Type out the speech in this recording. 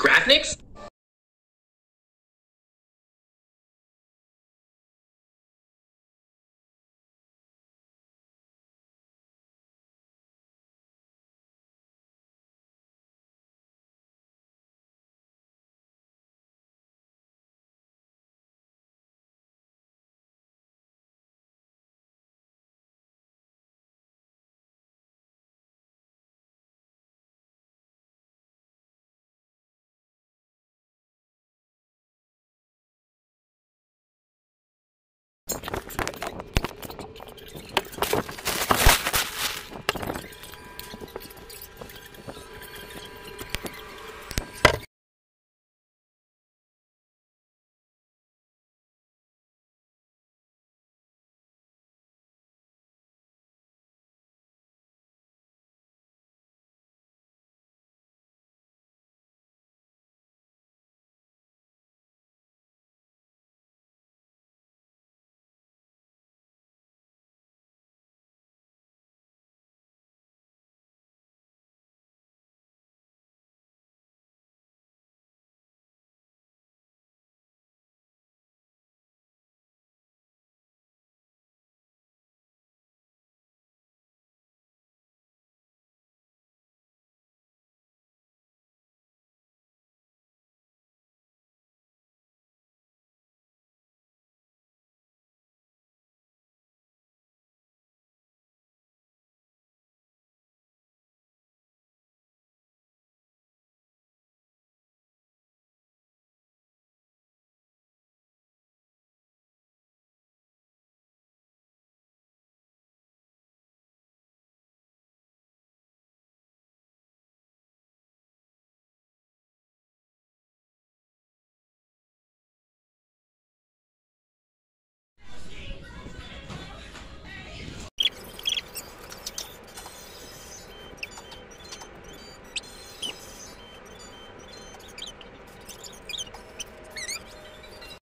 Graphnix?